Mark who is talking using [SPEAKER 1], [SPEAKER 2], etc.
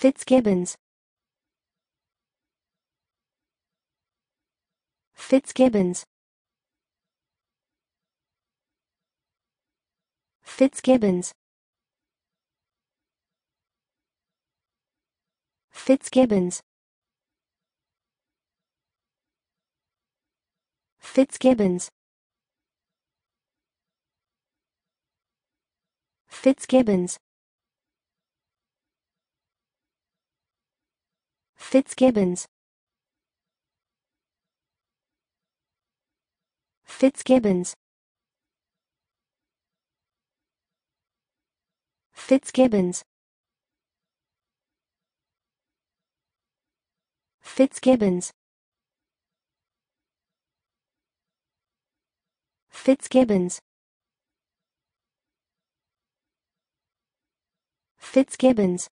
[SPEAKER 1] Fitzgibbons. Fitzgibbons. Fitzgibbons. Fitzgibbons. Fitzgibbons. Fitzgibbons Fitzgibbons. Fitzgibbons. Fitzgibbons. Fitzgibbons. Fitzgibbons. Fitzgibbons